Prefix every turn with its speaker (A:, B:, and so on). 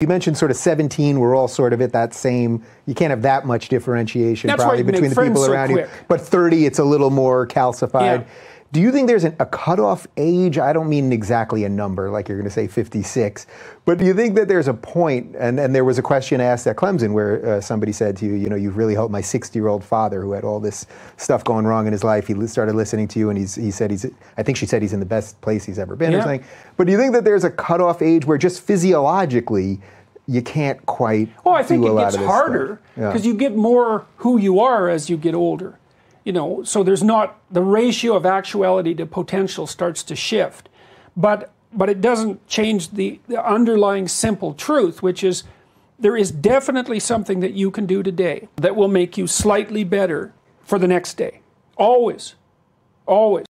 A: You mentioned sort of 17, we're all sort of at that same, you can't have that much differentiation
B: That's
A: probably between the people
B: so
A: around you. But 30, it's a little more calcified.
B: Yeah.
A: Do you think there's an, a cutoff age? I don't mean exactly a number, like you're going to say 56, but do you think that there's a point, and, and there was a question asked at Clemson where uh, somebody said to you, you know, you've really helped my 60 year old father who had all this stuff going wrong in his life. He li- started listening to you, and he's, he said he's, I think she said he's in the best place he's ever been
B: yeah.
A: or something. But do you think that there's a cutoff age where just physiologically you can't quite
B: Well, I think
A: do a
B: it
A: lot
B: gets
A: of this
B: harder
A: stuff? Yeah.
B: because you get more who you are as you get older. You know, so there's not the ratio of actuality to potential starts to shift, but but it doesn't change the, the underlying simple truth, which is there is definitely something that you can do today that will make you slightly better for the next day. Always, always.